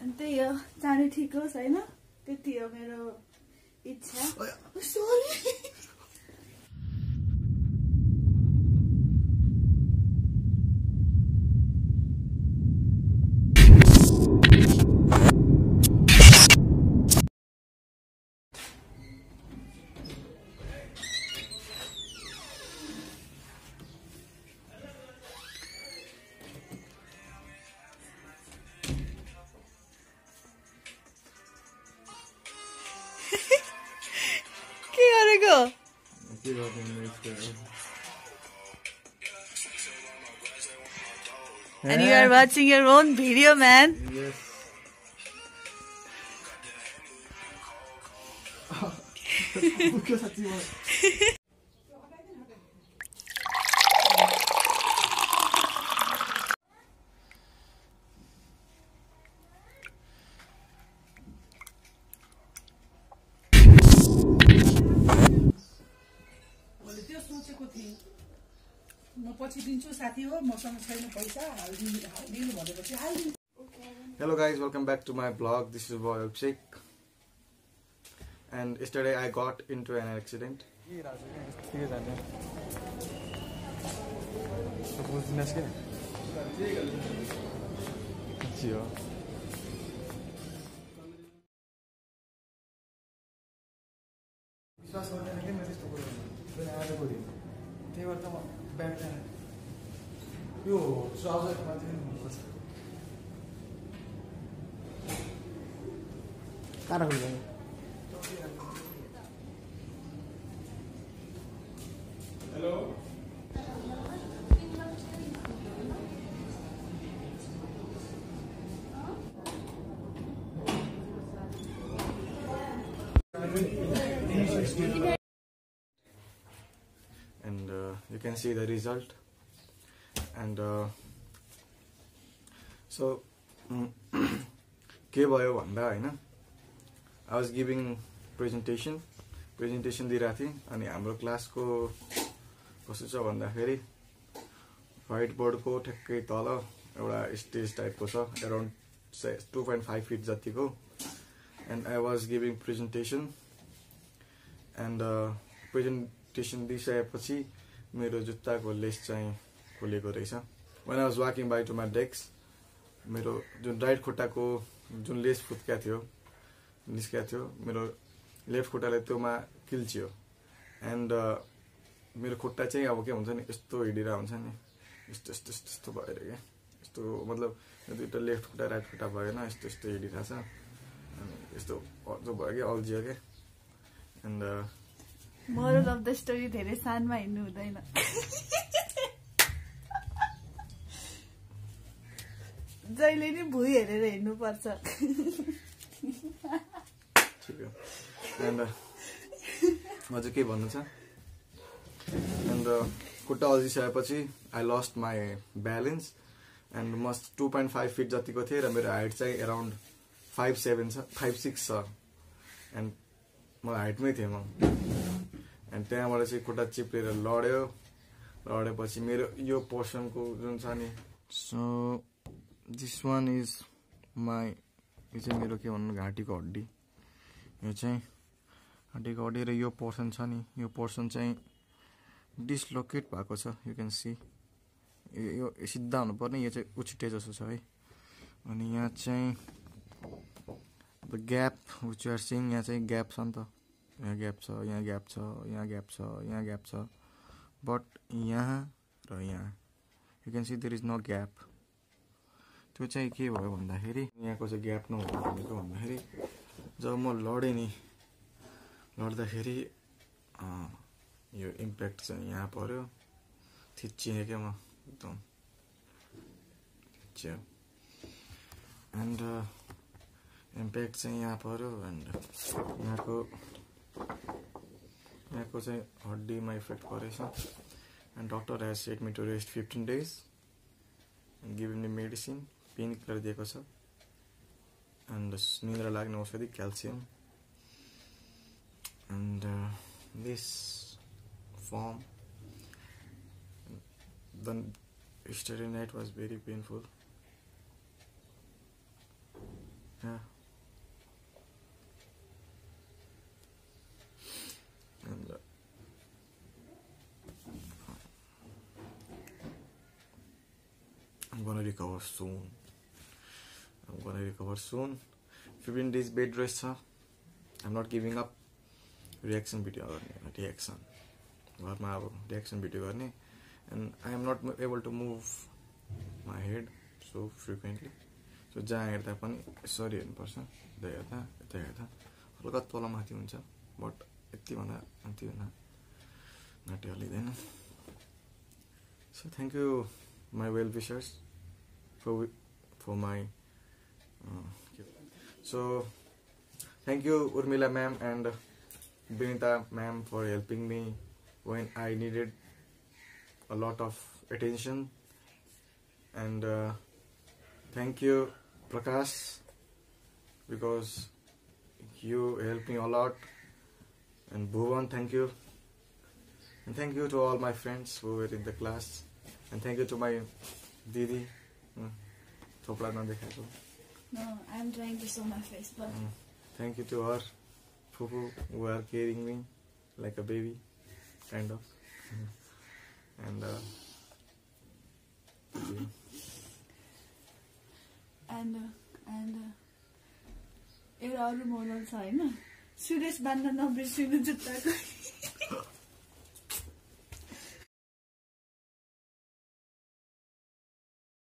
अनि त्यही हो जाने ठिक होस् होइन? त्यति हो मेरो इच्छा। Sorry And you are watching your own video, man. Yes. पछि दिन्छु साथी हो मसँग छैन पैसा हालिदिनु हालिदिनु भनेपछि हालिदिन्छु Hello guys, welcome back to my vlog. This is boy Abhishek. And yesterday I got into an accident. विश्वास गर्दैन कि मैले यस्तो कुरो त्यही भएर त म Bertha. Yo, trouser gaat in. Daar gaan we. Hello. You can see the result. And uh, so के भयो भन्दा होइन I was giving presentation presentation दिइरहेको थिएँ अनि हाम्रो क्लासको कस्तो छ भन्दाखेरि व्हाइट बोर्डको ठ्याक्कै तल एउटा स्टेज टाइपको छ around two point five feet जतिको and I was giving presentation and presentation दिइसकेपछि मेरो जुत्ताको लेस चाहिँ खोलेको रहेछ। One was walking by to my desk मेरो जुन राइट खुट्टाको जुन लेस फुत्किया थियो निस्किया थियो मेरो लेफ्ट खुट्टाले त्योमा किल्चियो। एन्ड मेरो खुट्टा चाहिँ अब के हुन्छ नि यस्तो हिँडिरहेको हुन्छ नि। यस्तो यस्तो यस्तो यस्तो भएर क्या यस्तो मतलब दुइटा लेफ्ट खुट्टा राइट खुट्टा भएन यस्तो यस्तो हिँडिरहेको छ अनि यस्तो अझ भयो क्या अल्झियो क्या and moral of the story धेरै सानमा हिँड्नु हुँदैन। जहिले नि भुइँ हेरेर हिँड्नुपर्छ। एन्ड अझै के भन्नु छ? एन्ड खुट्टा अल्झिसकेपछि I lost my balance and म टु पोइन्ट फाइभ फिट जतिको थिएँ र मेरो हाइट चाहिँ एराउन्ड फाइभ सेभेन छ फाइभ सिक्स छ। एन्ड म हाइटमै थिएँ म। एन्ड त्यहाँबाट चाहिँ खुट्टा चिप्लेर लड्यो। लडेपछि मेरो यो पोर्सनको जुन छ नि so this one is my यो चाहिँ मेरो के भन्नु घाँटीको हड्डी। यो चाहिँ हड्डीको हड्डी र यो पोर्सन छ नि। यो पोर्सन चाहिँ डिसलोकेट भएको छ यु क्यान सी यो सिधा हुनुपर्ने यो चाहिँ उछिटे जस्तो छ है। अनि यहाँ चाहिँ द ग्याप विच आर सिङ यहाँ चाहिँ ग्याप छ नि त। यहाँ ग्याप छ यहाँ ग्याप छ यहाँ ग्याप छ यहाँ ग्याप छ। बट यहाँ र यहाँ you can see there is no gap त्यो चाहिँ के भयो भन्दाखेरि यहाँको चाहिँ ग्याप नहुनु भनेको भन्दाखेरि जब म लडेँ नि लड्दाखेरि यो इम्प्याक्ट चाहिँ यहाँ पऱ्यो थिचिएँ क्या म एकदम थिच्यो एन्ड इम्प्याक्ट चाहिँ यहाँ पऱ्यो एन्ड यहाँको That was a hot day my fracturation and doctor has said me to rest 15 days and given me medicine pain killer killer दिएको and nidra lagne लाग्ने calcium and uh, this form then yesterday night was very painful yeah recover soon. I'm gonna recover soon. 15 days bed rest I'm not giving up. Reaction video गर्ने reaction घरमा अब reaction video गर्ने and I am not able to move my head so frequently so हेर्दा पनि यसरी हेर्नुपर्छ यता हेर्दा यता हेर्दा हल्का तल माथि हुन्छ बट यति भन्दा माथि हुन घाँटी हल्लिँदैन so thank you my well wishers for for my oh, uh, so thank you Urmila ma'am and Benita ma'am for helping me when I needed a lot of attention. And uh, thank you Prakash because you helped me a lot. And Bhuvan thank you. And thank you to all my friends who were in the class. And thank you to my Didi. थोप्ला नदेखाएको Mm. Fufu, who are carrying me like a baby, kind of. And uh, yeah. and uh, and uh, एउटा अरू model छ होइन सुरेश बान्न नबिर्सिनु जुत्ताको